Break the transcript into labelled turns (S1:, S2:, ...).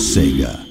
S1: Sega.